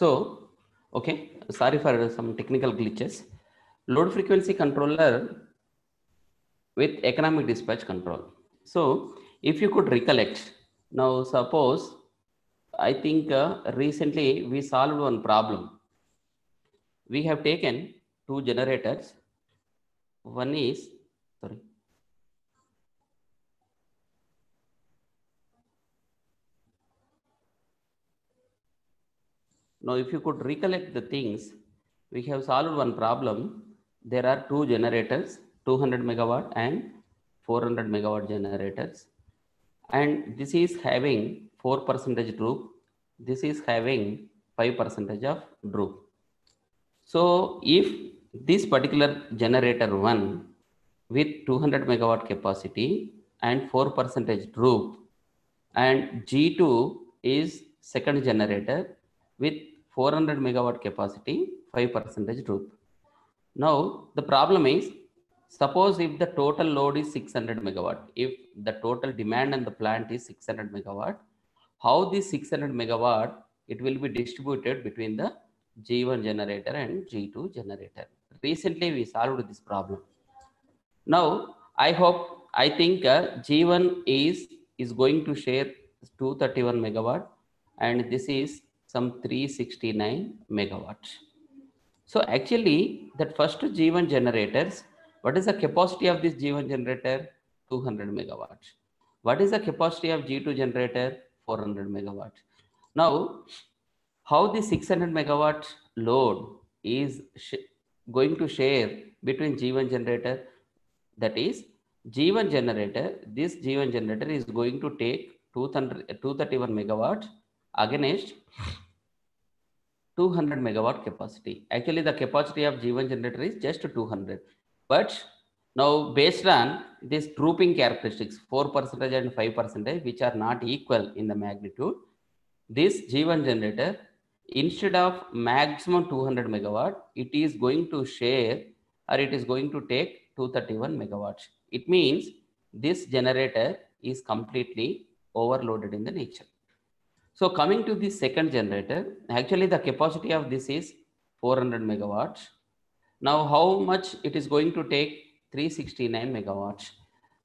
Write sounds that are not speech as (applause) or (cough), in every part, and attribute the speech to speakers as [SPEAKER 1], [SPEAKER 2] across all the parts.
[SPEAKER 1] So, okay, sorry for some technical glitches. Load frequency controller with economic dispatch control. So, if you could recollect, now suppose I think uh, recently we solved one problem. We have taken two generators. One is, sorry. Now, if you could recollect the things, we have solved one problem. There are two generators, 200 megawatt and 400 megawatt generators. And this is having 4 percentage droop. This is having 5 percentage of droop. So if this particular generator one with 200 megawatt capacity and 4 percentage droop and G2 is second generator with 400 megawatt capacity, 5 percentage droop. Now the problem is suppose if the total load is 600 megawatt, if the total demand in the plant is 600 megawatt, how this 600 megawatt it will be distributed between the G1 generator and G2 generator. Recently we solved this problem. Now I hope, I think uh, G1 is, is going to share 231 megawatt and this is some 369 megawatts. So actually that first G1 generators, what is the capacity of this G1 generator? 200 megawatts. What is the capacity of G2 generator? 400 megawatts. Now, how the 600 megawatt load is going to share between G1 generator? That is G1 generator, this G1 generator is going to take 231 megawatt against 200 megawatt capacity. Actually, the capacity of G1 generator is just 200. But now based on this drooping characteristics, 4% and 5%, which are not equal in the magnitude, this G1 generator, instead of maximum 200 megawatt, it is going to share or it is going to take 231 megawatts. It means this generator is completely overloaded in the nature. So coming to the second generator, actually the capacity of this is 400 megawatts. Now how much it is going to take 369 megawatts.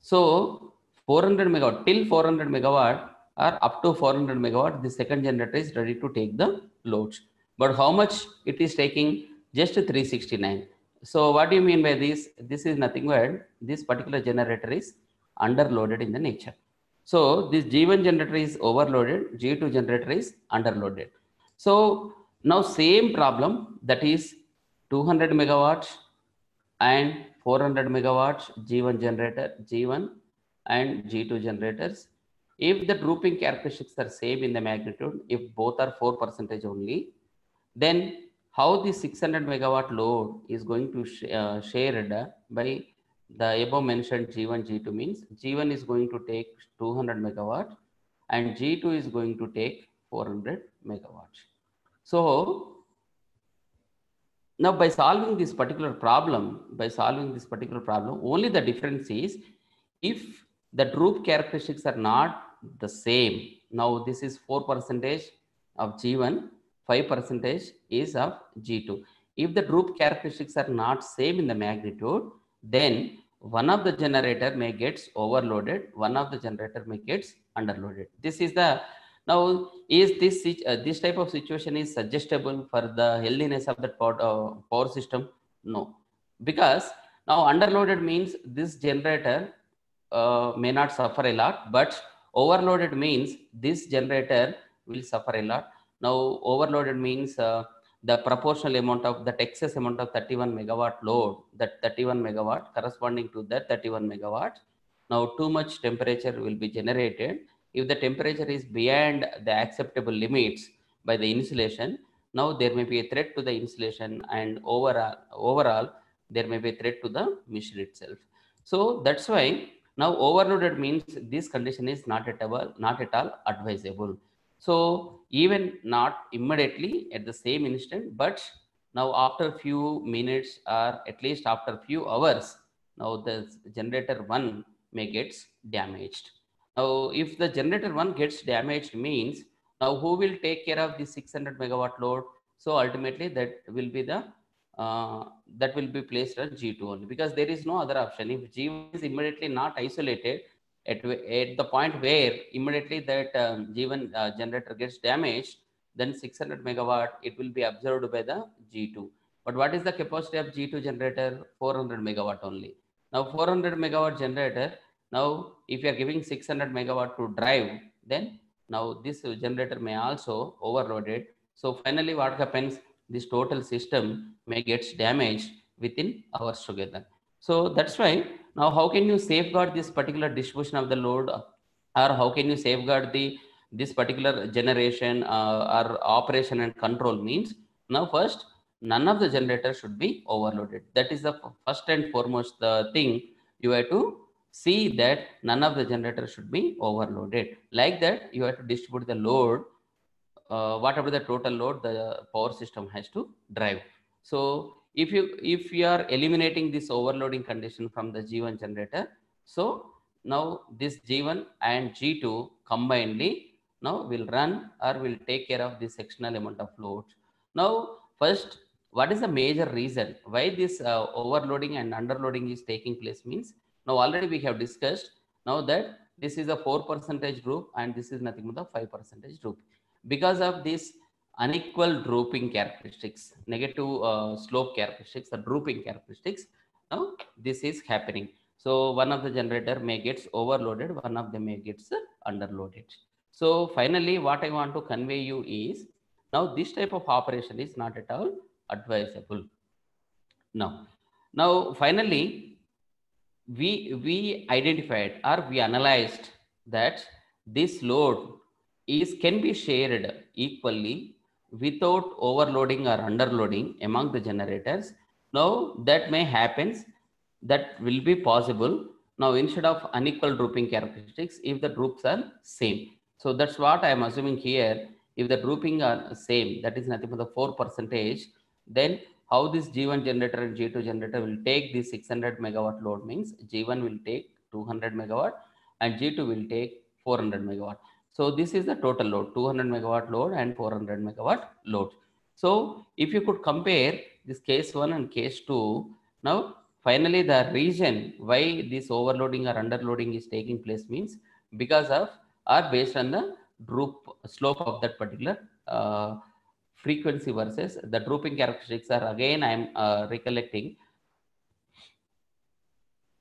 [SPEAKER 1] So 400 megawatt till 400 megawatt or up to 400 megawatt, the second generator is ready to take the loads. But how much it is taking? Just 369. So what do you mean by this? This is nothing but this particular generator is underloaded in the nature. So this G1 generator is overloaded, G2 generator is underloaded. So now same problem that is 200 megawatts and 400 megawatts G1 generator, G1 and G2 generators. If the drooping characteristics are same in the magnitude, if both are 4 percentage only, then how the 600 megawatt load is going to sh uh, shared by the above mentioned G1, G2 means G1 is going to take 200 megawatt and G2 is going to take 400 megawatts. So now by solving this particular problem, by solving this particular problem, only the difference is if the droop characteristics are not the same. Now this is 4 percentage of G1, 5 percentage is of G2. If the droop characteristics are not same in the magnitude, then one of the generator may gets overloaded, one of the generator may gets underloaded. This is the now is this uh, this type of situation is suggestible for the healthiness of the power, uh, power system? No, because now underloaded means this generator uh, may not suffer a lot, but overloaded means this generator will suffer a lot. Now overloaded means the proportional amount of that excess amount of 31 megawatt load, that 31 megawatt corresponding to that 31 megawatt. Now too much temperature will be generated. If the temperature is beyond the acceptable limits by the insulation, now there may be a threat to the insulation and overall, overall there may be a threat to the machine itself. So that's why now overloaded means this condition is not at all, not at all advisable. So even not immediately at the same instant, but now after a few minutes or at least after a few hours, now the generator one may gets damaged. Now if the generator one gets damaged means now who will take care of the 600 megawatt load? So ultimately that will be the uh, that will be placed at G2 only because there is no other option. If G1 is immediately not isolated at, at the point where immediately that um, G1 uh, generator gets damaged, then 600 megawatt, it will be absorbed by the G2. But what is the capacity of G2 generator? 400 megawatt only. Now 400 megawatt generator, now if you are giving 600 megawatt to drive, then now this generator may also overload it. So finally what happens? This total system may gets damaged within hours together. So that's why now how can you safeguard this particular distribution of the load or how can you safeguard the this particular generation uh, or operation and control means now first none of the generators should be overloaded. That is the first and foremost the thing you have to see that none of the generators should be overloaded. Like that, you have to distribute the load, uh, whatever the total load the power system has to drive. So if you if you are eliminating this overloading condition from the G1 generator, so now this G1 and G2 combinedly now will run or will take care of this sectional amount of load. Now first what is the major reason why this uh, overloading and underloading is taking place means now already we have discussed now that this is a 4 percentage droop and this is nothing but the 5 percentage droop because of this unequal drooping characteristics negative uh, slope characteristics the drooping characteristics. Now this is happening. So one of the generator may gets overloaded one of them may gets underloaded. So finally what i want to convey you is now this type of operation is not at all advisable. Now, now finally, we, we identified or we analyzed that this load is can be shared equally without overloading or underloading among the generators. Now that may happens, that will be possible. Now instead of unequal drooping characteristics, if the droops are same. So that's what I am assuming here. If the drooping are same, that is nothing but the 4 percentage, then how this G1 generator and G2 generator will take this 600 megawatt load means G1 will take 200 megawatt and G2 will take 400 megawatt. So this is the total load 200 megawatt load and 400 megawatt load. So if you could compare this case 1 and case 2, now finally the reason why this overloading or underloading is taking place means because of are based on the droop slope of that particular uh, frequency versus the drooping characteristics are again I am uh, recollecting.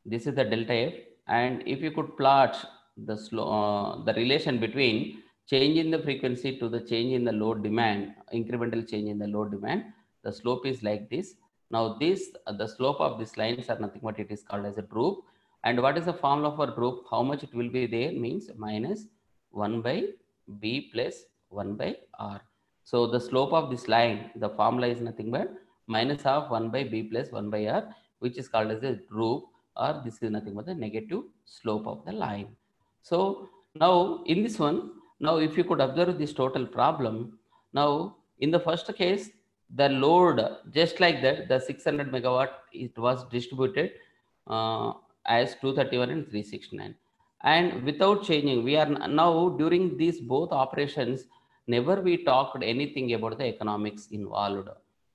[SPEAKER 1] This is the delta F and if you could plot the slow, uh, the relation between change in the frequency to the change in the load demand, incremental change in the load demand, the slope is like this. Now this, the slope of these lines are nothing but it is called as a droop. And what is the formula for droop? How much it will be there means minus 1 by B plus 1 by R. So the slope of this line, the formula is nothing but minus half 1 by b plus 1 by r, which is called as a droop or this is nothing but the negative slope of the line. So now in this one, now if you could observe this total problem, now in the first case, the load just like that, the 600 megawatt, it was distributed uh, as 231 and 369. And without changing, we are now during these both operations, never we talked anything about the economics involved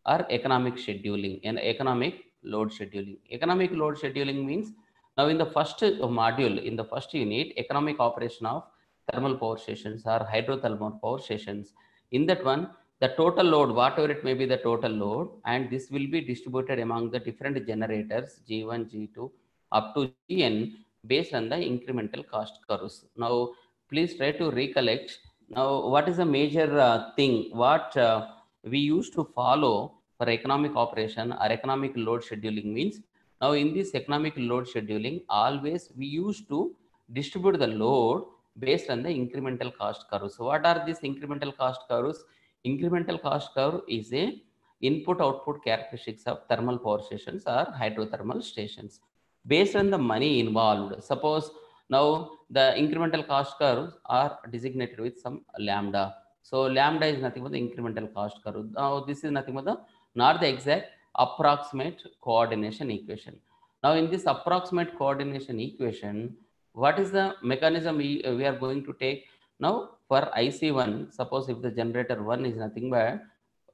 [SPEAKER 1] or economic scheduling and economic load scheduling. Economic load scheduling means now in the first module, in the first unit, economic operation of thermal power stations or hydrothermal power stations. In that one, the total load, whatever it may be the total load, and this will be distributed among the different generators, G1, G2, up to Gn based on the incremental cost curves. Now, please try to recollect now, what is the major uh, thing? What uh, we used to follow for economic operation or economic load scheduling means now in this economic load scheduling, always we used to distribute the load based on the incremental cost curve. So what are these incremental cost curves? Incremental cost curve is a input output characteristics of thermal power stations or hydrothermal stations based on the money involved. Suppose now the incremental cost curves are designated with some lambda. So lambda is nothing but the incremental cost curve. Now this is nothing but the not the exact approximate coordination equation. Now in this approximate coordination equation, what is the mechanism we, we are going to take? Now for IC1, suppose if the generator 1 is nothing but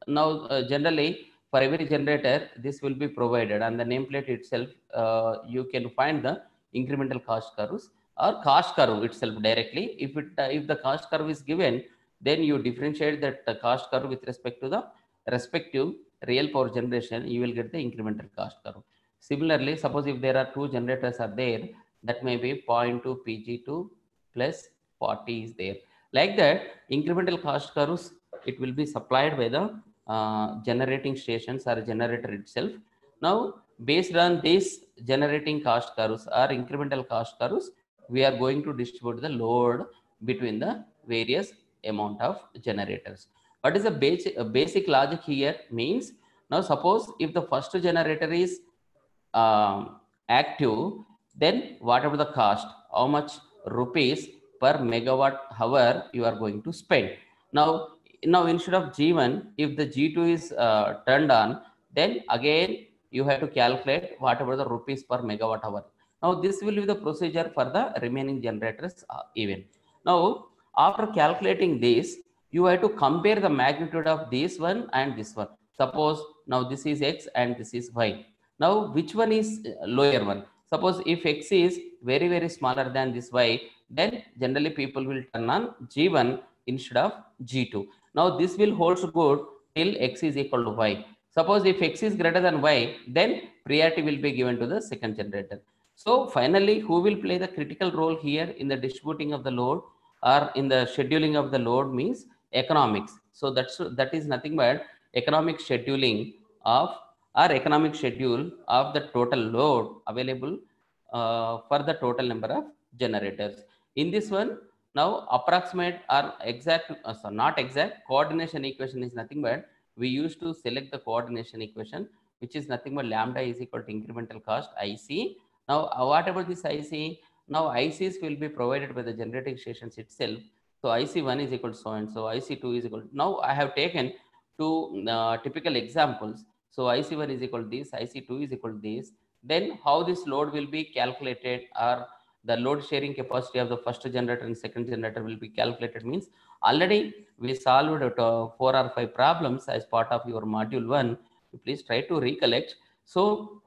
[SPEAKER 1] now uh, generally for every generator this will be provided and the nameplate itself uh, you can find the incremental cost curves or cost curve itself directly if it uh, if the cost curve is given then you differentiate that uh, cost curve with respect to the respective real power generation you will get the incremental cost curve similarly suppose if there are two generators are there that may be 0.2 pg2 plus 40 is there like that incremental cost curves it will be supplied by the uh, generating stations or generator itself now based on these generating cost curves or incremental cost curves we are going to distribute the load between the various amount of generators what is the basic basic logic here means now suppose if the first generator is um, active then whatever the cost? How much rupees per megawatt hour you are going to spend? Now now instead of g1 if the g2 is uh, turned on then again you have to calculate whatever the rupees per megawatt hour. Now this will be the procedure for the remaining generators uh, even. Now after calculating this you have to compare the magnitude of this one and this one. Suppose now this is x and this is y. Now which one is uh, lower one? Suppose if x is very very smaller than this y then generally people will turn on g1 instead of g2 now this will holds good till x is equal to y. Suppose if x is greater than y then priority will be given to the second generator. So finally who will play the critical role here in the distributing of the load or in the scheduling of the load means economics. So that's that is nothing but economic scheduling of or economic schedule of the total load available uh, for the total number of generators. In this one now approximate or exact uh, so not exact coordination equation is nothing but we used to select the coordination equation which is nothing but lambda is equal to incremental cost ic now uh, whatever this ic now ics will be provided by the generating stations itself so ic1 is equal to so and so ic2 is equal to, now i have taken two uh, typical examples. So ic1 is equal to this ic2 is equal to this. Then how this load will be calculated or the load sharing capacity of the first generator and second generator will be calculated means already we solved uh, four or five problems as part of your module one. Please try to recollect. So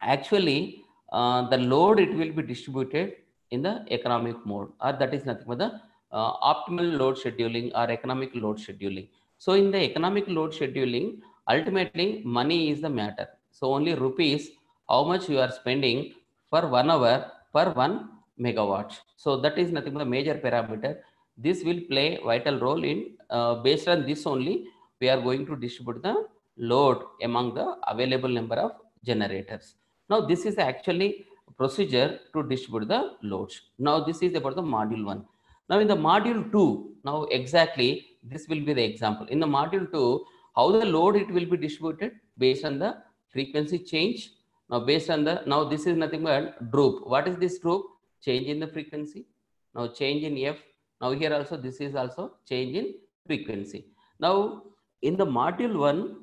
[SPEAKER 1] actually uh, the load it will be distributed in the economic mode or that is nothing but the uh, optimal load scheduling or economic load scheduling. So in the economic load scheduling ultimately money is the matter. So only rupees how much you are spending for one hour per one megawatt so that is nothing but the major parameter. This will play vital role in uh, based on this only we are going to distribute the load among the available number of generators. Now this is actually procedure to distribute the loads. Now this is about the module 1 now in the module 2 now exactly this will be the example. In the module 2 how the load it will be distributed based on the frequency change. Now based on the now this is nothing but droop. What is this droop? Change in the frequency. Now change in f. Now here also this is also change in frequency. Now in the module 1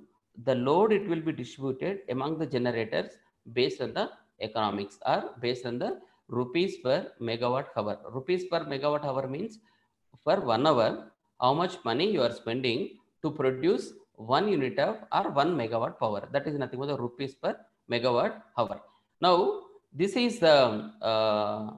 [SPEAKER 1] the load it will be distributed among the generators based on the economics or based on the rupees per megawatt hour. Rupees per megawatt hour means for one hour how much money you are spending to produce one unit of or one megawatt power. That is nothing but the rupees per megawatt hour. Now this is the uh,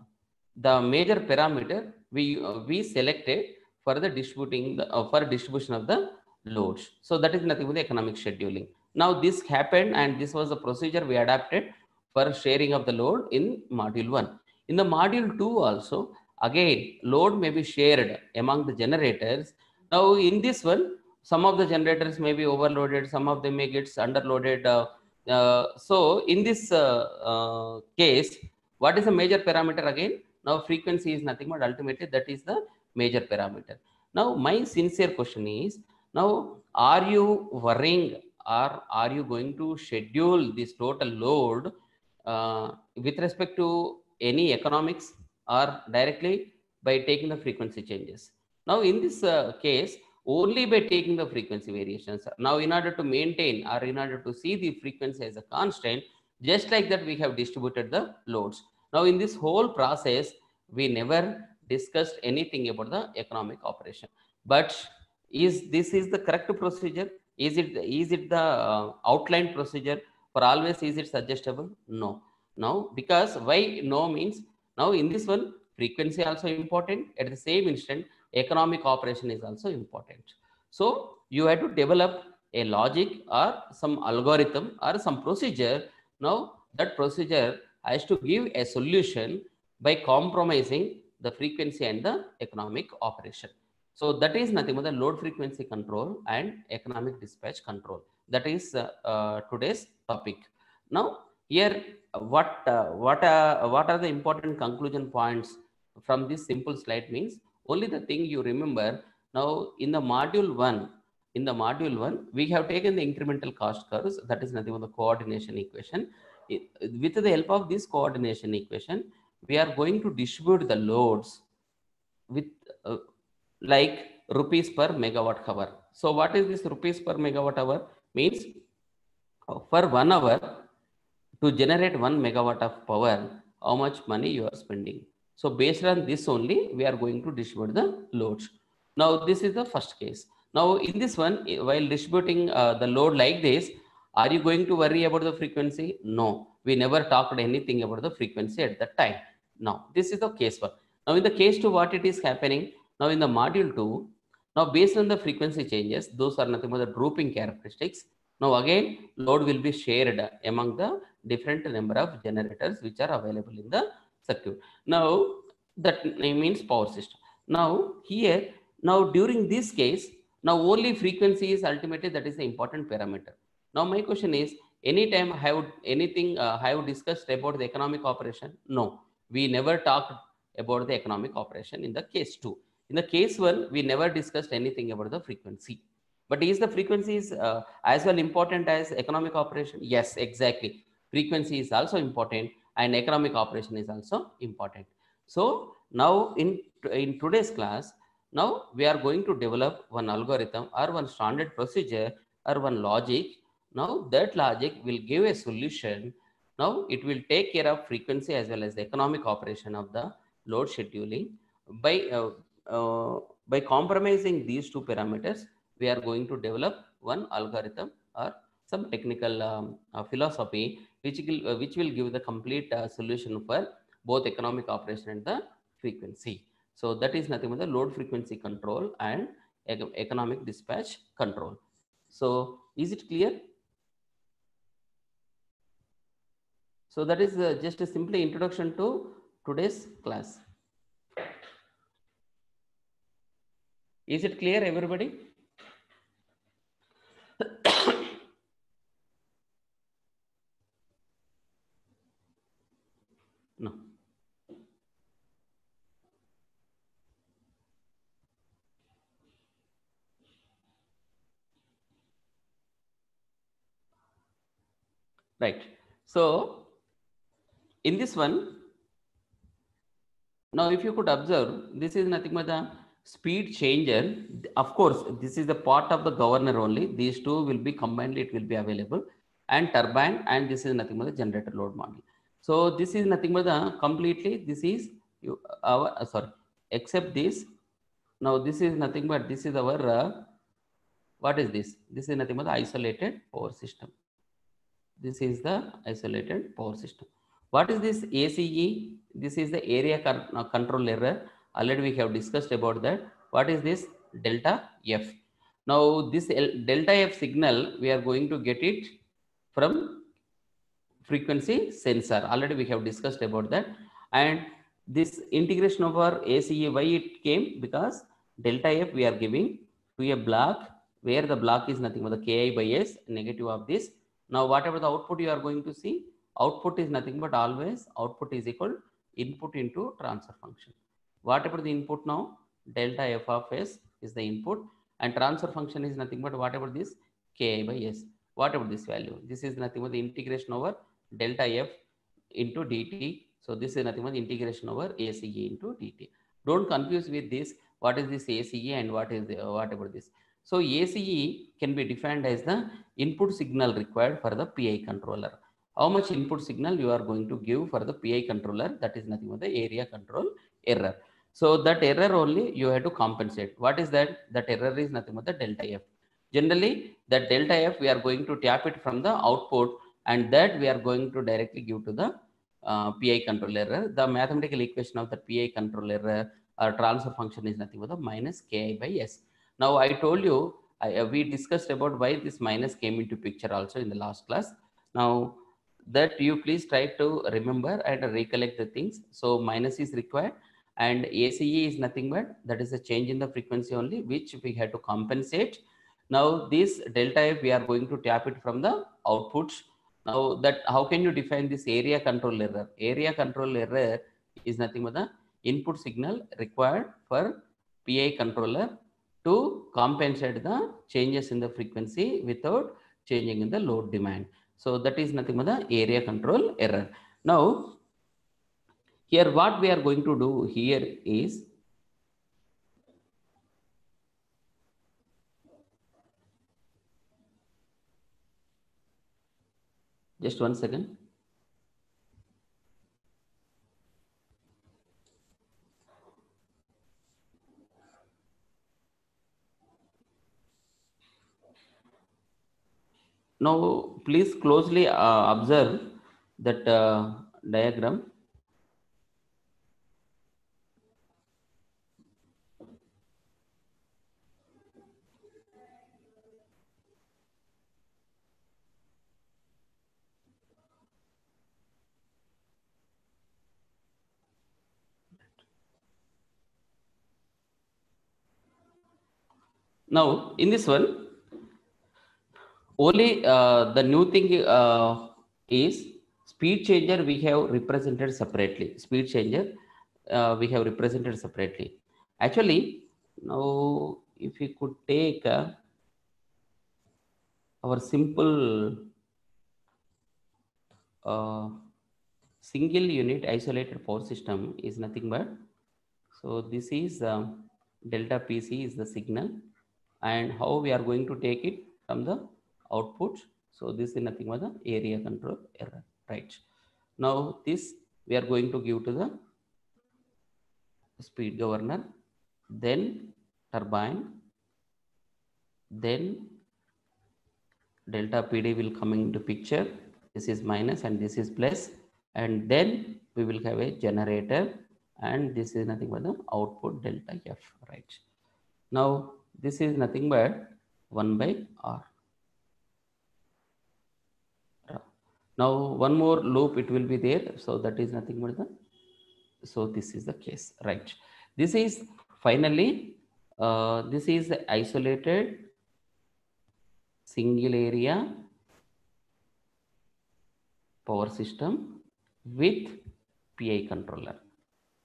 [SPEAKER 1] the major parameter we uh, we selected for the distributing the, uh, for distribution of the loads. So that is nothing but the economic scheduling. Now this happened and this was the procedure we adapted for sharing of the load in module 1 in the module 2 also again load may be shared among the generators. Now in this one some of the generators may be overloaded some of them may get underloaded. Uh, uh, so in this uh, uh, case what is the major parameter again? Now frequency is nothing but ultimately that is the major parameter. Now my sincere question is now are you worrying or are you going to schedule this total load uh, with respect to any economics or directly by taking the frequency changes. Now in this uh, case only by taking the frequency variations. Now in order to maintain or in order to see the frequency as a constant just like that we have distributed the loads. Now in this whole process we never discussed anything about the economic operation. But is this is the correct procedure? Is it is it the uh, outlined procedure for always? Is it suggestible? No. Now because why no means now in this one frequency also important at the same instant economic operation is also important. So you have to develop a logic or some algorithm or some procedure. Now that procedure has to give a solution by compromising the frequency and the economic operation. So that is nothing but the load frequency control and economic dispatch control. That is uh, uh, today's topic. Now here, what uh, what what are the important conclusion points from this simple slide means? Only the thing you remember now in the module one in the module one we have taken the incremental cost curves. That is nothing but the coordination equation. With the help of this coordination equation we are going to distribute the loads with uh, like rupees per megawatt hour. So what is this rupees per megawatt hour means for one hour to generate one megawatt of power how much money you are spending? So based on this only we are going to distribute the loads. Now this is the first case. Now in this one while distributing uh, the load like this are you going to worry about the frequency? No. We never talked anything about the frequency at that time. Now this is the case one. Now in the case two what it is happening? Now in the module two now based on the frequency changes those are nothing but the drooping characteristics. Now again load will be shared among the different number of generators which are available in the circuit. Now that means power system. Now here now during this case now only frequency is ultimately that is the important parameter. Now my question is anytime I have anything uh, have discussed about the economic operation? No. We never talked about the economic operation in the case 2 in the case 1 we never discussed anything about the frequency. But is the frequencies uh, as well important as economic operation? Yes exactly. Frequency is also important and economic operation is also important. So now in in today's class now we are going to develop one algorithm or one standard procedure or one logic. Now that logic will give a solution. Now it will take care of frequency as well as the economic operation of the load scheduling by uh, uh, by compromising these two parameters we are going to develop one algorithm or some technical um, uh, philosophy which will uh, which will give the complete uh, solution for both economic operation and the frequency. So that is nothing but the load frequency control and ec- economic dispatch control. So is it clear? So that is uh, just a simply introduction to today's class is it clear everybody? No. Right. So in this one now if you could observe this is nothing but the speed changer of course this is the part of the governor only. These two will be combined it will be available. And turbine and this is nothing but the generator load model so this is nothing but the completely this is you our uh, sorry except this. Now this is nothing but this is our uh, what is this? This is nothing but the isolated power system. This is the isolated power system. What is this ace this is the area control error already we have discussed about that. What is this? Delta f. Now this L- delta f signal we are going to get it from frequency sensor. Already we have discussed about that. And this integration of our ace why it came? Because delta f we are giving to a block where the block is nothing but the ki by s negative of this. Now whatever the output you are going to see output is nothing but always output is equal input into transfer function whatever the input now? Delta f of s is the input and transfer function is nothing but whatever this? Ki by s. Whatever this value? This is nothing but the integration over delta f into dt so this is nothing but the integration over ace into dt don't confuse with this. What is this ace and what is the, uh, whatever this? So ace can be defined as the input signal required for the pi controller. How much input signal you are going to give for the pi controller? That is nothing but the area control error so that error only you have to compensate what is that that error is nothing but the delta f Generally, that delta F, we are going to tap it from the output and that we are going to directly give to the uh, PI control error. The mathematical equation of the PI control error or transfer function is nothing but the minus Ki by S. Now, I told you, I, uh, we discussed about why this minus came into picture also in the last class. Now, that you please try to remember and recollect the things. So, minus is required and ACE is nothing but that is a change in the frequency only which we had to compensate. Now, this delta F, we are going to tap it from the outputs now that how can you define this area control error? Area control error is nothing but the input signal required for PI controller to compensate the changes in the frequency without changing in the load demand. So that is nothing but the area control error. Now, here what we are going to do here is just one second. Now, please closely uh, observe that uh, diagram. Now, in this one, only uh, the new thing uh, is speed changer we have represented separately. Speed changer uh, we have represented separately. Actually, now if we could take uh, our simple uh, single unit isolated power system is nothing but so this is um, delta pc is the signal and how we are going to take it from the output. So this is nothing but the area control error, right? Now this we are going to give to the speed governor, then turbine, then delta PD will come into picture. This is minus and this is plus, and then we will have a generator, and this is nothing but the output delta F, right? Now this is nothing but 1 by R. Now one more loop it will be there. So that is nothing but the, so this is the case, right? This is finally, uh, this is the isolated single area power system with PI controller.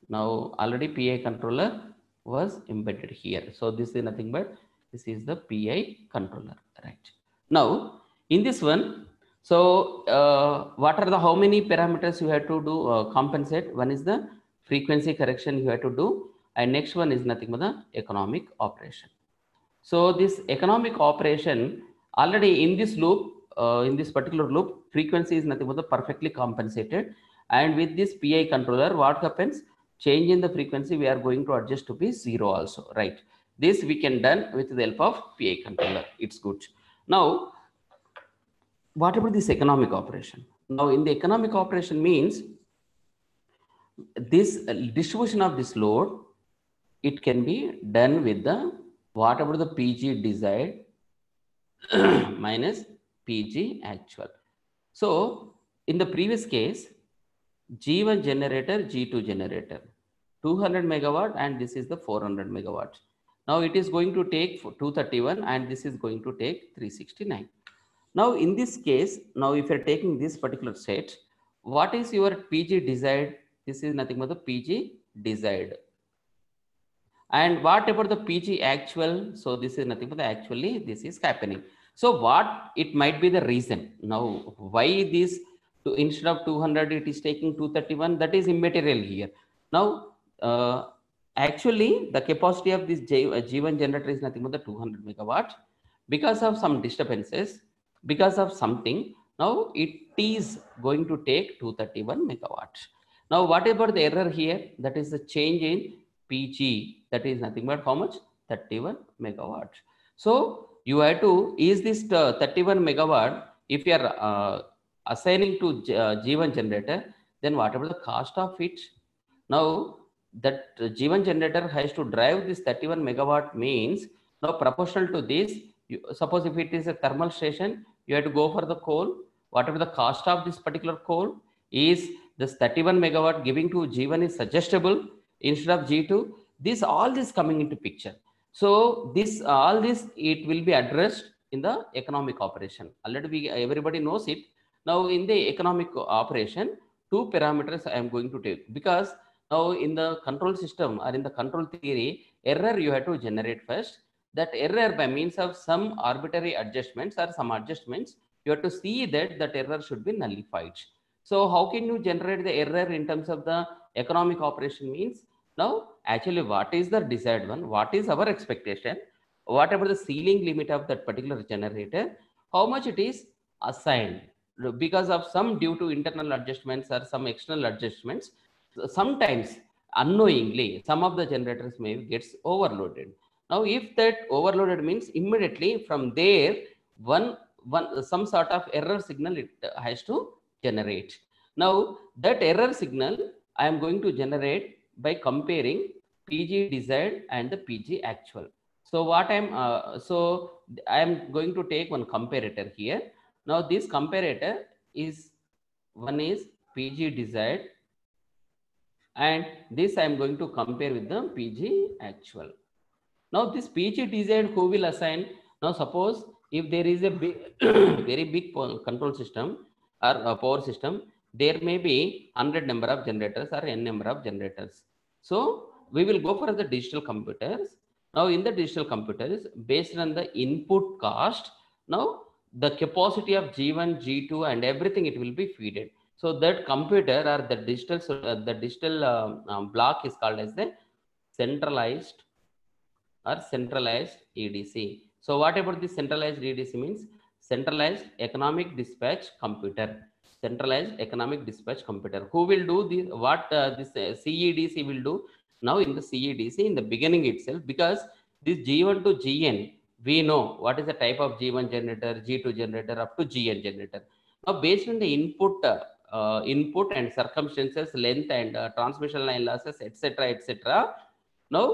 [SPEAKER 1] Now already PI controller was embedded here. So this is nothing but this is the PI controller, right? Now in this one, so uh, what are the how many parameters you have to do uh, compensate? One is the frequency correction you have to do, and next one is nothing but the economic operation. So this economic operation already in this loop, uh, in this particular loop, frequency is nothing but the perfectly compensated. And with this PI controller, what happens? Change in the frequency, we are going to adjust to be zero also, right? This we can done with the help of PI controller. It's good. Now, what about this economic operation? Now, in the economic operation means this uh, distribution of this load, it can be done with the whatever the PG desired (clears throat) minus PG actual. So, in the previous case, G1 generator, G2 generator, 200 megawatt, and this is the 400 megawatt. Now it is going to take 231 and this is going to take 369. Now in this case, now if you're taking this particular set, what is your PG desired? This is nothing but the PG desired. And what about the PG actual? So this is nothing but the actually this is happening. So what it might be the reason now why this to instead of 200 it is taking 231 that is immaterial here. Now uh, actually the capacity of this uh, G1 generator is nothing but the 200 megawatt because of some disturbances because of something. Now it is going to take 231 megawatt. Now what about the error here? That is the change in PG that is nothing but how much? 31 megawatt. So you have to, is this uh, 31 megawatt, if you are uh, assigning to uh, G1 generator, then whatever the cost of it, now that uh, G1 generator has to drive this 31 megawatt means now proportional to this, you, suppose if it is a thermal station, you have to go for the coal, whatever the cost of this particular coal is this 31 megawatt giving to G1 is suggestible instead of G2. This all this coming into picture. So this all this it will be addressed in the economic operation. Already we, everybody knows it. Now in the economic operation, two parameters I am going to take because now in the control system or in the control theory, error you have to generate first. That error by means of some arbitrary adjustments or some adjustments, you have to see that that error should be nullified. So how can you generate the error in terms of the economic operation means? Now, actually, what is the desired one? What is our expectation? Whatever the ceiling limit of that particular generator, how much it is assigned because of some due to internal adjustments or some external adjustments. Sometimes unknowingly, some of the generators may gets overloaded. Now, if that overloaded means immediately from there, one one some sort of error signal it has to generate. Now, that error signal I am going to generate by comparing PG desired and the PG actual. So what I'm, uh, so I am going to take one comparator here. Now this comparator is, one is PG desired and this I am going to compare with the PG actual. Now this PG desired who will assign? Now suppose if there is a big, (coughs) very big control system or power system, there may be 100 number of generators or n number of generators. So we will go for the digital computers. Now in the digital computers, based on the input cost, now the capacity of G1, G2 and everything it will be feeded. So that computer or the digital, uh, the digital uh, um, block is called as the centralized or centralized EDC. So what about this centralized EDC means? Centralized economic dispatch computer centralized economic dispatch computer. Who will do this? What uh, this uh, CEDC will do? Now in the CEDC in the beginning itself, because this G1 to GN, we know what is the type of G1 generator, G2 generator up to GN generator. Now based on the input, uh, input and circumstances, length and transmission line losses, etc., etc. Now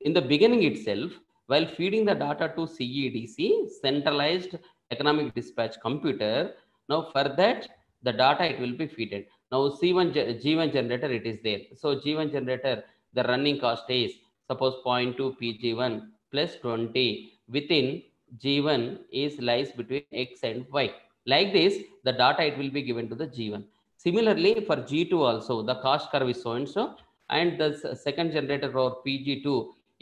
[SPEAKER 1] in the beginning itself, while feeding the data to CEDC, centralized economic dispatch computer, now for that the data it will be fed. Now C1 G1 generator it is there. So G1 generator the running cost is suppose 0.2 PG1 plus 20 within G1 is lies between X and Y. Like this the data it will be given to the G1. Similarly for G2 also the cost curve is so and so and the second generator or PG2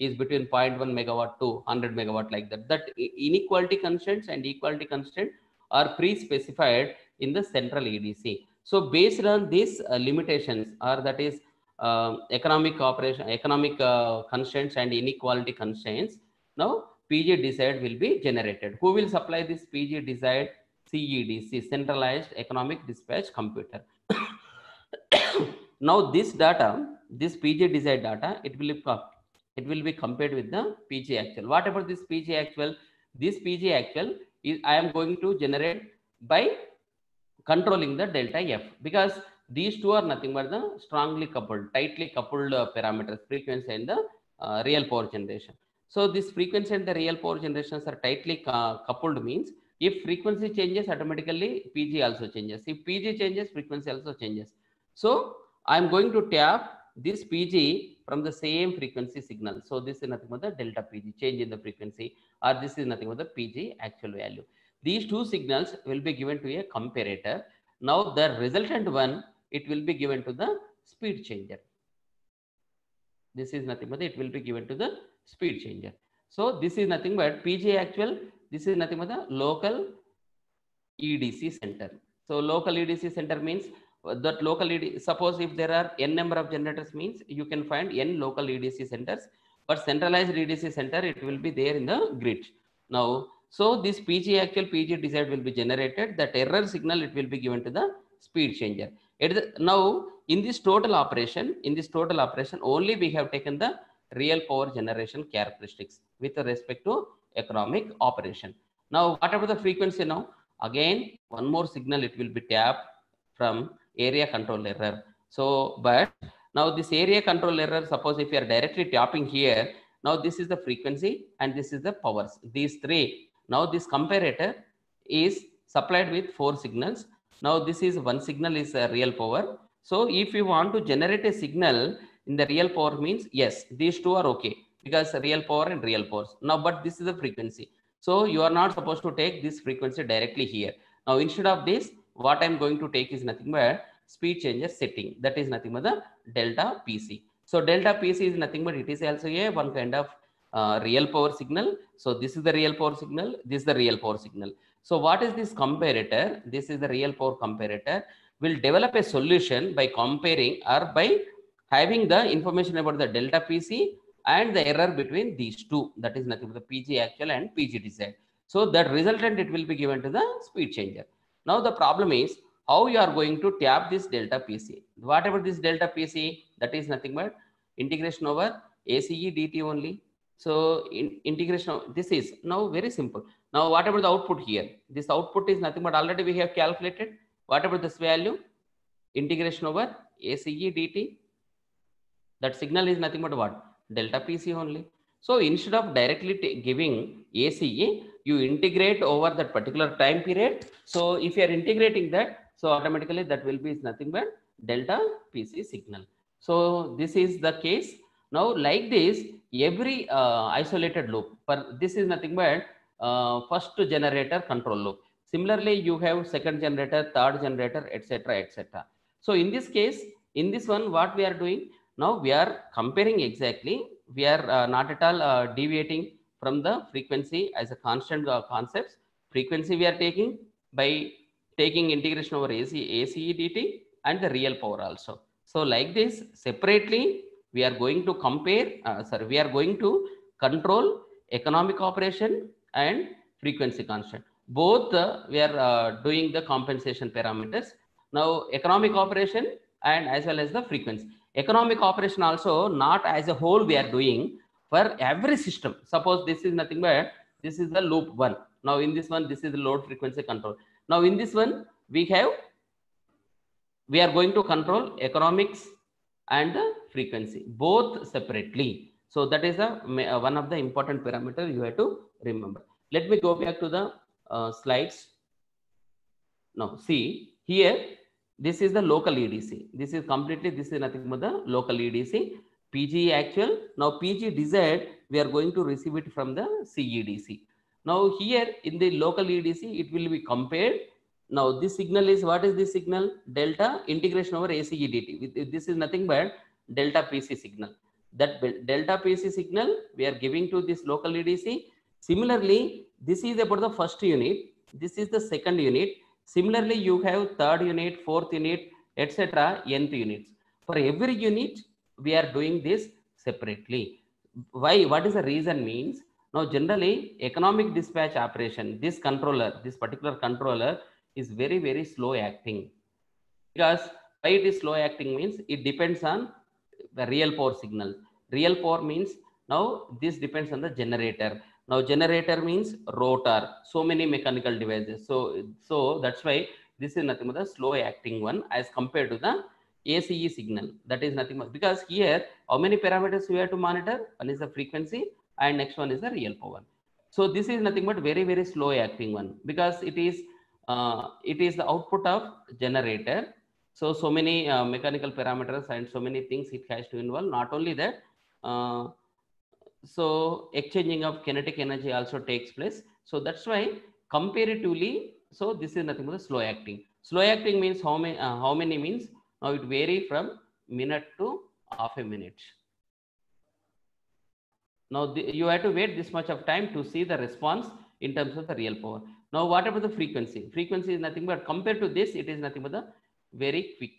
[SPEAKER 1] is between 0.1 megawatt to 100 megawatt like that. That inequality constraints and equality constraint are pre-specified in the central EDC. So based on these uh, limitations or that is uh, economic operation, economic uh, constraints and inequality constraints, now PG desired will be generated. Who will supply this PG desired CEDC, centralized economic dispatch computer. (coughs) now this data, this PG desired data, it will, it will be compared with the PG actual. What about this PG actual? This PG actual is I am going to generate by controlling the delta f because these two are nothing but the strongly coupled, tightly coupled uh, parameters, frequency and the uh, real power generation. So this frequency and the real power generations are tightly uh, coupled means if frequency changes automatically PG also changes. If PG changes, frequency also changes. So I'm going to tap this PG from the same frequency signal. So this is nothing but the delta PG change in the frequency or this is nothing but the PG actual value. These two signals will be given to a comparator. Now the resultant one, it will be given to the speed changer. This is nothing but it will be given to the speed changer. So this is nothing but PG actual. This is nothing but the local EDC center. So local EDC center means uh, that local EDC, suppose if there are n number of generators means you can find n local EDC centers, but centralized EDC center, it will be there in the grid. Now, so this PG actual PG desired will be generated. That error signal it will be given to the speed changer. It is now in this total operation, in this total operation, only we have taken the real power generation characteristics with respect to economic operation. Now, whatever the frequency now, again, one more signal, it will be tapped from area control error. So, but now this area control error, suppose if you are directly tapping here, now this is the frequency and this is the powers. These three. Now this comparator is supplied with four signals. Now this is one signal is a real power. So if you want to generate a signal in the real power means yes, these two are okay because real power and real powers. Now, but this is the frequency. So you are not supposed to take this frequency directly here. Now instead of this, what I'm going to take is nothing but speed changer setting. That is nothing but the delta PC. So delta PC is nothing but it is also a one kind of uh, real power signal. So this is the real power signal. This is the real power signal. So what is this comparator? This is the real power comparator. Will develop a solution by comparing or by having the information about the delta PC and the error between these two. That is nothing but the PG actual and PG desired. So that resultant it will be given to the speed changer. Now the problem is how you are going to tap this delta PC. Whatever this delta PC, that is nothing but integration over ACE DT only. So in integration, of, this is now very simple. Now whatever the output here, this output is nothing but already we have calculated. Whatever this value, integration over ACE DT, that signal is nothing but what? Delta PC only. So instead of directly giving ACE, you integrate over that particular time period. So if you are integrating that, so automatically that will be nothing but delta PC signal. So this is the case. Now like this, every uh, isolated loop, but this is nothing but uh, first generator control loop. Similarly, you have second generator, third generator, etc. etc. So in this case, in this one, what we are doing now, we are comparing exactly. We are uh, not at all uh, deviating from the frequency as a constant uh, concepts. Frequency we are taking by taking integration over AC, ACE DT and the real power also. So like this separately, we are going to compare, uh, sorry, we are going to control economic operation and frequency constant. Both uh, we are uh, doing the compensation parameters. Now economic operation and as well as the frequency. Economic operation also not as a whole we are doing for every system. Suppose this is nothing but this is the loop one. Now in this one, this is the load frequency control. Now in this one, we have, we are going to control economics and frequency, both separately. So that is a, one of the important parameter you have to remember. Let me go back to the uh, slides. Now see here, this is the local EDC. This is completely, this is nothing but the local EDC. PG actual. Now PG desired, we are going to receive it from the CEDC. Now here in the local EDC, it will be compared. Now this signal is, what is this signal? Delta integration over ACEDT. This is nothing but delta PC signal. That delta PC signal we are giving to this local EDC. Similarly, this is about the first unit. This is the second unit. Similarly, you have third unit, fourth unit, etc. nth units. For every unit, we are doing this separately. Why? What is the reason means? Now, generally, economic dispatch operation, this controller, this particular controller is very, very slow acting. Because why it is slow acting means it depends on the real power signal. Real power means now this depends on the generator. Now generator means rotor, so many mechanical devices. So, so that's why this is nothing but the slow acting one as compared to the ACE signal. That is nothing but because here, how many parameters we have to monitor? One is the frequency and next one is the real power. So this is nothing but very, very slow acting one because it is, uh, it is the output of generator. So, so many uh, mechanical parameters and so many things it has to involve. Not only that, uh, so exchanging of kinetic energy also takes place. So that's why comparatively, so this is nothing but slow acting. Slow acting means how many, uh, how many means now it vary from minute to half a minute. Now the, you have to wait this much of time to see the response in terms of the real power. Now what about the frequency? Frequency is nothing but compared to this, it is nothing but the very quick.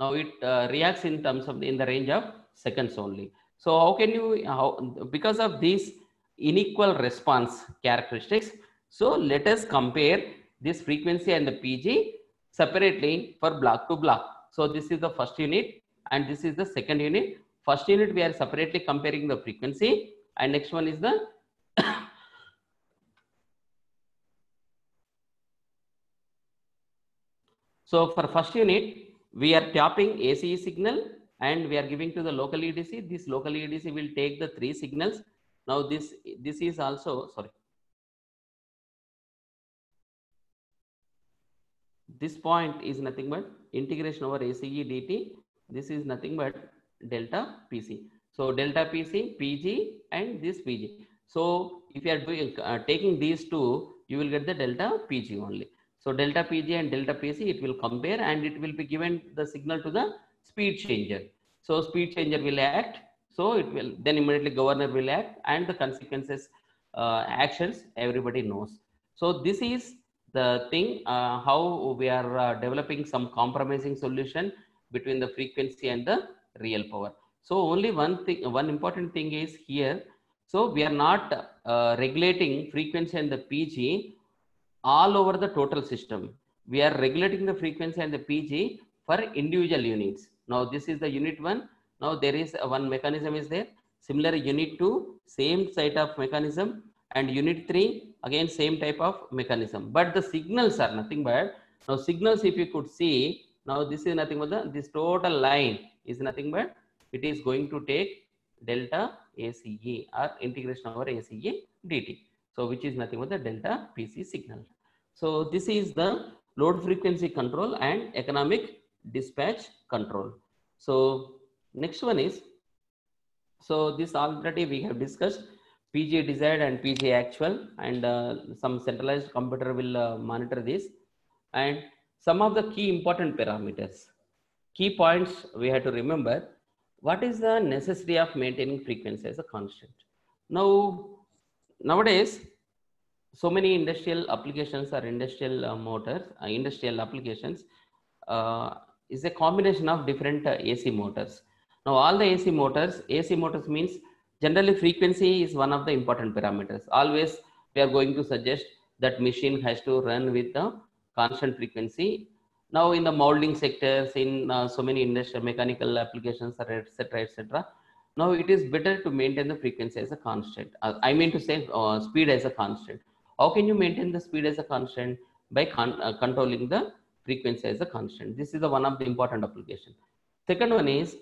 [SPEAKER 1] Now it uh, reacts in terms of the, in the range of seconds only. So how can you, how, because of these unequal response characteristics, so let us compare this frequency and the PG separately for block to block. So this is the first unit and this is the second unit. First unit, we are separately comparing the frequency and next one is the (coughs) So for first unit, we are tapping ACE signal and we are giving to the local EDC. This local EDC will take the three signals. Now this, this is also, sorry. This point is nothing but integration over ACE dt. This is nothing but delta PC. So delta PC, PG and this PG. So if you are doing uh, taking these two, you will get the delta PG only. So delta PG and delta PC, it will compare and it will be given the signal to the speed changer. So speed changer will act. So it will then immediately governor will act and the consequences uh, actions everybody knows. So this is the thing uh, how we are uh, developing some compromising solution between the frequency and the real power. So only one thing, one important thing is here. So we are not uh, regulating frequency and the PG all over the total system. We are regulating the frequency and the PG for individual units. Now this is the unit one. Now there is one mechanism is there. Similar unit two, same site of mechanism and unit three, again same type of mechanism. But the signals are nothing but, now signals if you could see, now this is nothing but the, this total line is nothing but it is going to take delta ACE or integration over ACE dt. So which is nothing but the delta PC signal. So this is the load frequency control and economic dispatch control. So next one is, so this already we have discussed PG desired and PG actual and uh, some centralized computer will uh, monitor this and some of the key important parameters. Key points we have to remember what is the necessity of maintaining frequency as a constant. Now, nowadays, so many industrial applications are industrial uh, motors, uh, industrial applications uh, is a combination of different AC motors. Now, all the AC motors, AC motors means generally frequency is one of the important parameters. Always we are going to suggest that machine has to run with the constant frequency now in the molding sectors in uh, so many industrial mechanical applications etc etc now it is better to maintain the frequency as a constant uh, i mean to say uh, speed as a constant how can you maintain the speed as a constant by con uh, controlling the frequency as a constant. This is the one of the important application. Second one is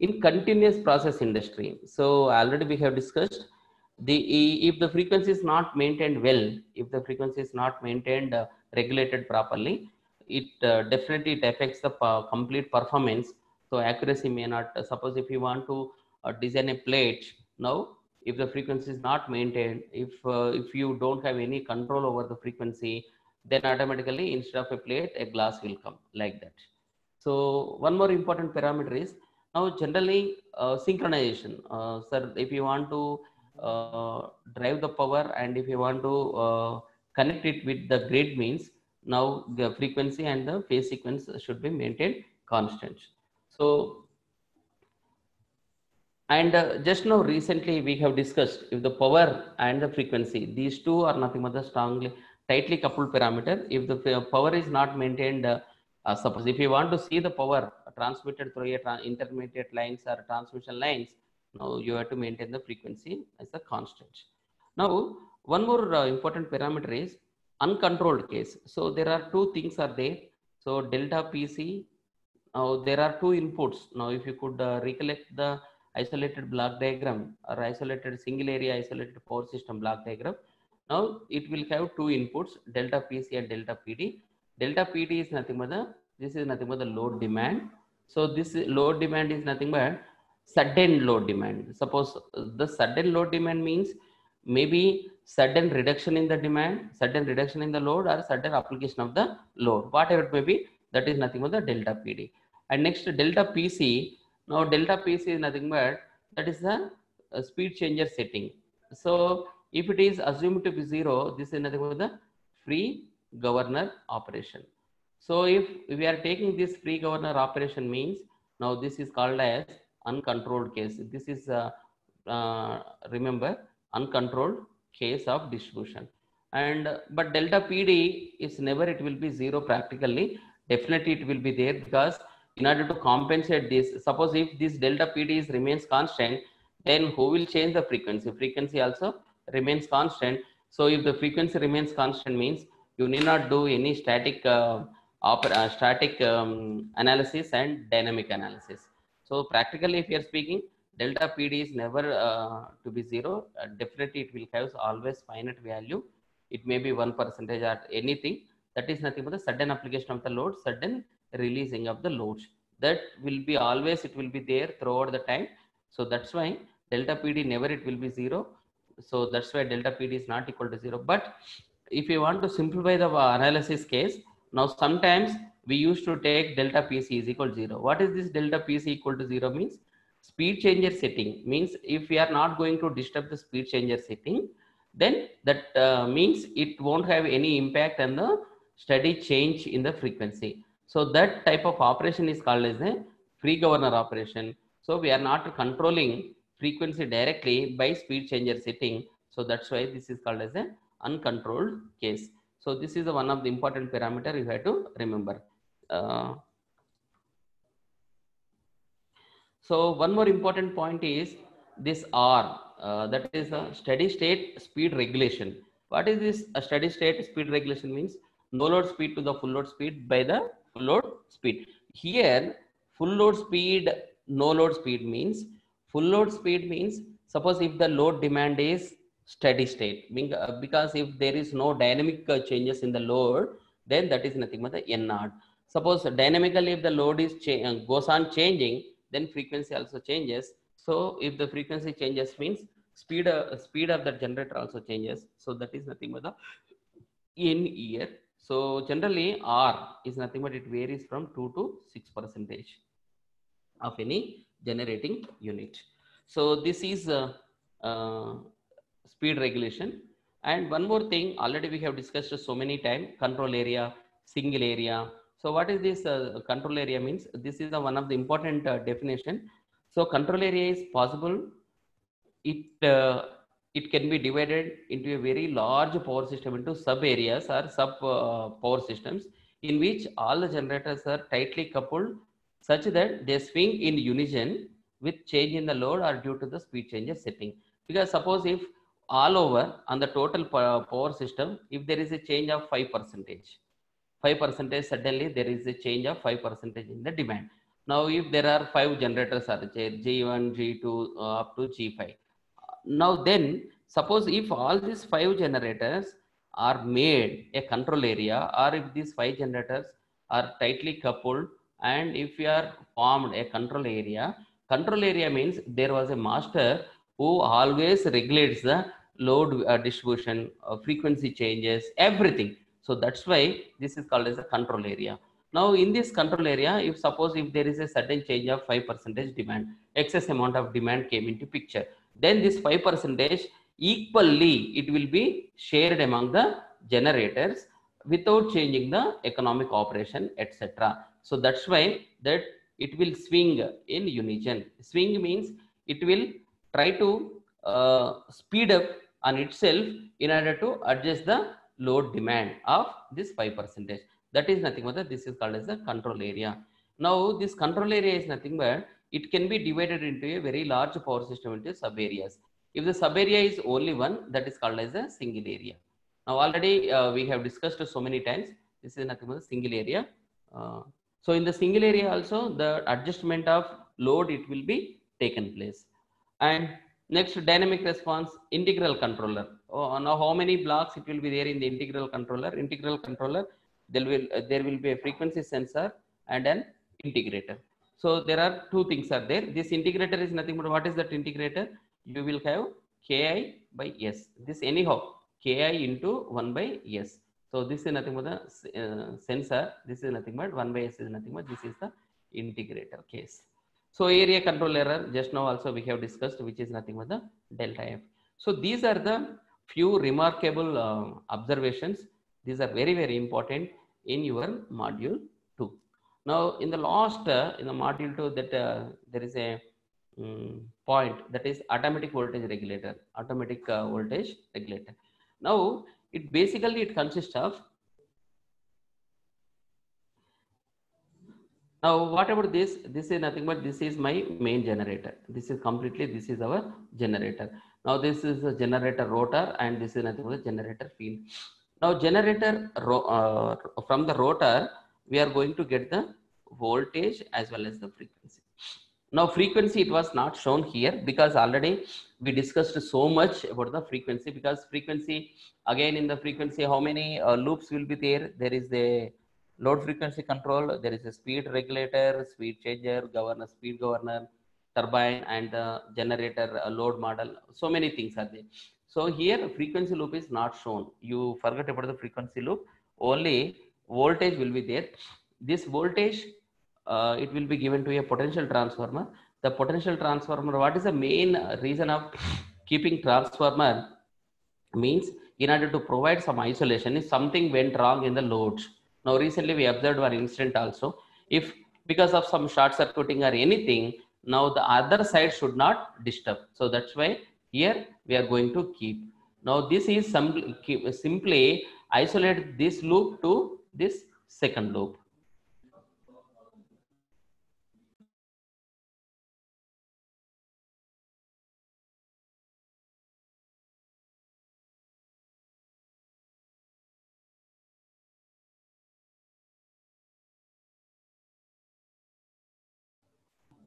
[SPEAKER 1] in continuous process industry. So already we have discussed the if the frequency is not maintained well if the frequency is not maintained uh, regulated properly it uh, definitely it affects the complete performance. So accuracy may not uh, suppose if you want to uh, design a plate now if the frequency is not maintained if if you don't have any control over the frequency then automatically instead of a plate a glass will come like that. So one more important parameter is now generally uh, synchronization. Uh, sir if you want to uh, drive the power and if you want to connect it with the grid means now the frequency and the phase sequence should be maintained constant. So and uh, just now recently we have discussed if the power and the frequency these two are nothing but the strongly tightly coupled parameter if the power is not maintained uh, uh, suppose if you want to see the power transmitted through tra intermediate lines or transmission lines now you have to maintain the frequency as a constant now one more uh, important parameter is uncontrolled case. So there are two things are there. So delta PC, now there are two inputs. Now if you could uh, recollect the isolated block diagram or isolated single area isolated power system block diagram. Now it will have two inputs delta PC and delta PD. Delta PD is nothing but the, this is nothing but the load demand. So this load demand is nothing but sudden load demand. Suppose the sudden load demand means maybe sudden reduction in the demand, sudden reduction in the load or sudden application of the load, whatever it may be, that is nothing but the delta PD. And next delta PC, now delta PC is nothing but that is the uh, speed changer setting. So if it is assumed to be zero, this is nothing but the free governor operation. So if we are taking this free governor operation means now this is called as uncontrolled case. This is uh, uh, remember uncontrolled case of distribution and but delta pd is never it will be zero practically definitely it will be there because in order to compensate this suppose if this delta pd is remains constant then who will change the frequency frequency also remains constant so if the frequency remains constant means you need not do any static uh, uh, static um, analysis and dynamic analysis. So practically, if you are speaking, delta PD is never uh, to be zero. Uh, definitely, it will have always finite value. It may be one percentage or anything. That is nothing but the sudden application of the load, sudden releasing of the loads. That will be always. It will be there throughout the time. So that's why delta PD never it will be zero. So that's why delta PD is not equal to zero. But if you want to simplify the analysis case, now sometimes we used to take delta PC is equal to zero. What is this delta PC equal to zero means? Speed changer setting means if we are not going to disturb the speed changer setting, then that uh, means it won't have any impact on the steady change in the frequency. So that type of operation is called as a free governor operation. So we are not controlling frequency directly by speed changer setting. So that's why this is called as a uncontrolled case. So this is one of the important parameter you have to remember. Uh, so one more important point is this R, uh, that is a steady state speed regulation. What is this a steady state speed regulation means? No load speed to the full load speed by the full load speed. Here, full load speed, no load speed means full load speed means suppose if the load demand is steady state uh, because if there is no dynamic uh, changes in the load then that is nothing but the n naught suppose dynamically if the load is uh, goes on changing then frequency also changes. So if the frequency changes means speed uh, speed of the generator also changes. So that is nothing but the in year. So generally r is nothing but it varies from 2 to 6 percentage of any generating unit. So this is uh, uh, speed regulation. And one more thing already we have discussed so many time control area single area. So what is this uh, control area means? This is one of the important uh, definition. So control area is possible. It it can be divided into a very large power system into sub areas or sub power systems in which all the generators are tightly coupled such that they swing in unison with change in the load or due to the speed changes setting. Because suppose if all over on the total power system if there is a change of 5 percentage 5 percentage suddenly there is a change of 5 percentage in the demand. Now if there are five generators are there g1 g2 uh, up to g5 now then suppose if all these five generators are made a control area or if these five generators are tightly coupled and if you are formed a control area control area means there was a master who always regulates the load uh, distribution uh, frequency changes everything. So that's why this is called as a control area. Now in this control area if suppose if there is a sudden change of 5 percentage demand excess amount of demand came into picture then this 5 percentage equally it will be shared among the generators without changing the economic operation etc so that's why that it will swing in unison. Swing means it will try to uh, speed up on itself in order to adjust the load demand of this 5 percentage. That is nothing but this is called as the control area. Now this control area is nothing but it can be divided into a very large power system into sub areas if the sub area is only one that is called as a single area. Now already uh, we have discussed so many times this is nothing but a single area uh, so in the single area also the adjustment of load it will be taken place. And next dynamic response integral controller. Oh, now how many blocks it will be there in the integral controller? Integral controller there will uh, there will be a frequency sensor and an integrator. So there are two things are there. This integrator is nothing but what is that integrator? You will have ki by s. This anyhow ki into 1 by s so this is nothing but the uh, sensor. This is nothing but 1 by s is nothing but this is the integrator case. So area control error just now also we have discussed which is nothing but the delta f. So these are the few remarkable uh, observations. These are very very important in your module 2 now in the last uh, in the module 2 that uh, there is a um, point that is automatic voltage regulator automatic uh, voltage regulator. Now it basically it consists of now what about this? This is nothing but this is my main generator. This is completely this is our generator. Now this is a generator rotor and this is nothing but generator field. Now generator uh, from the rotor we are going to get the voltage as well as the frequency. Now frequency, it was not shown here because already we discussed so much about the frequency because frequency, again in the frequency, how many uh, loops will be there? There is a load frequency control, there is a speed regulator, speed changer, governor, speed governor, turbine and the generator uh, load model. So many things are there. So here frequency loop is not shown. You forget about the frequency loop. Only voltage will be there. This voltage, uh, it will be given to a potential transformer. The potential transformer, what is the main reason of keeping transformer means in order to provide some isolation if something went wrong in the loads. Now recently we observed one incident also. If because of some short circuiting or anything, now the other side should not disturb. So that's why here we are going to keep. Now this is some, simply isolate this loop to this second loop.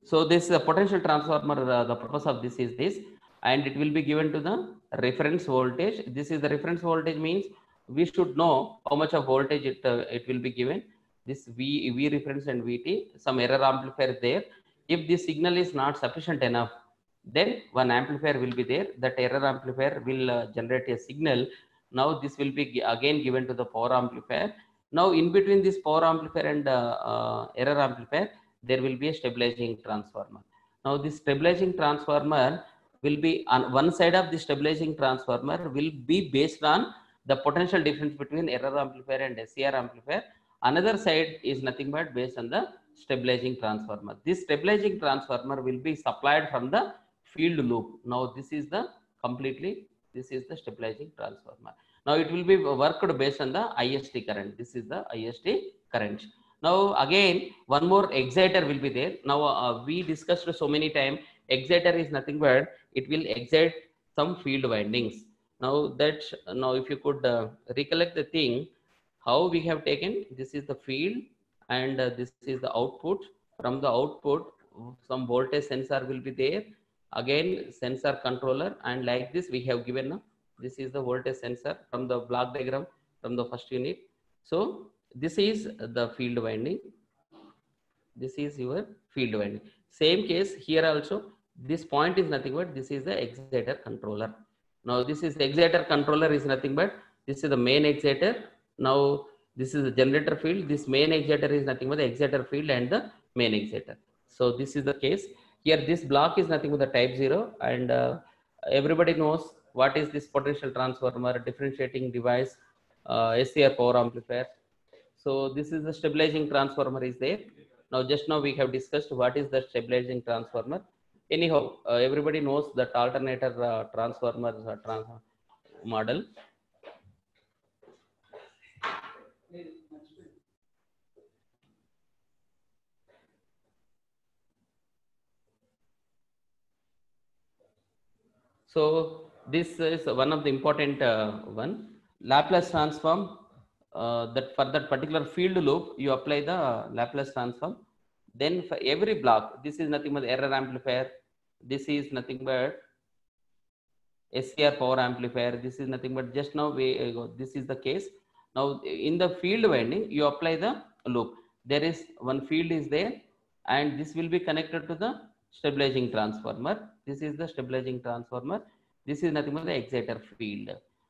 [SPEAKER 1] So this uh, potential transformer, uh, the purpose of this is this, and it will be given to the reference voltage. This is the reference voltage means we should know how much of voltage it, uh, it will be given. This V, V reference and VT, some error amplifier there. If the signal is not sufficient enough, then one amplifier will be there. That error amplifier will uh, generate a signal. Now this will be again given to the power amplifier. Now in between this power amplifier and uh, error amplifier, there will be a stabilizing transformer. Now this stabilizing transformer will be on one side of the stabilizing transformer will be based on the potential difference between error amplifier and SCR amplifier. Another side is nothing but based on the stabilizing transformer. This stabilizing transformer will be supplied from the field loop. Now this is the completely, this is the stabilizing transformer. Now it will be worked based on the IST current. This is the IST current. Now again, one more exciter will be there. Now uh, we discussed so many times, exciter is nothing but it will excite some field windings. Now that, now if you could uh, recollect the thing, how we have taken, this is the field and uh, this is the output. From the output, some voltage sensor will be there. Again, sensor controller and like this we have given, this is the voltage sensor from the block diagram from the first unit. So this is the field winding. This is your field winding. Same case here also. This point is nothing but this is the exciter controller. Now this is exciter controller is nothing but this is the main exciter. Now this is the generator field. This main exciter is nothing but the exciter field and the main exciter. So this is the case. Here this block is nothing but the type 0 and uh, everybody knows what is this potential transformer differentiating device uh, SCR power amplifier so this is the stabilizing transformer is there. Now just now we have discussed what is the stabilizing transformer. Anyhow, uh, everybody knows that alternator uh, transformer uh, trans model. So this is one of the important one. Laplace transform uh, that for that particular field loop, you apply the Laplace transform. Then for every block, this is nothing but error amplifier. This is nothing but SCR power amplifier. This is nothing but just now we uh, this is the case. Now in the field winding, you apply the loop. There is one field is there, and this will be connected to the stabilizing transformer. This is the stabilizing transformer. This is nothing but the exciter field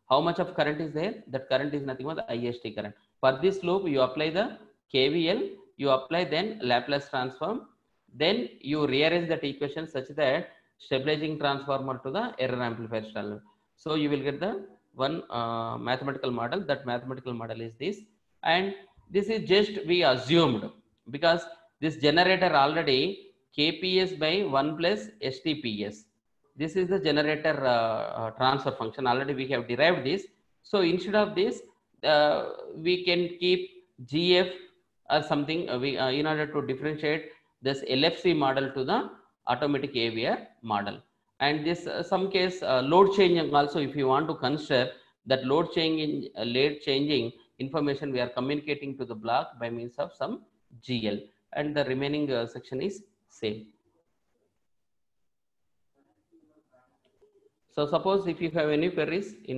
[SPEAKER 1] how much of current is there? That current is nothing but the ist current. For this loop you apply the kvl you apply then laplace transform. Then you rearrange that equation such that stabilizing transformer to the error amplifier channel so you will get the one uh, mathematical model. That mathematical model is this. And this is just we assumed because this generator already kps by 1 plus stps this is the generator uh, uh, transfer function. Already we have derived this. So instead of this uh, we can keep gf or something we in order to differentiate this lfc model to the automatic avr model. And this some case load changing also if you want to consider that load changing load changing information we are communicating to the block by means of some GL and the remaining uh, section is same. So suppose if you have any queries in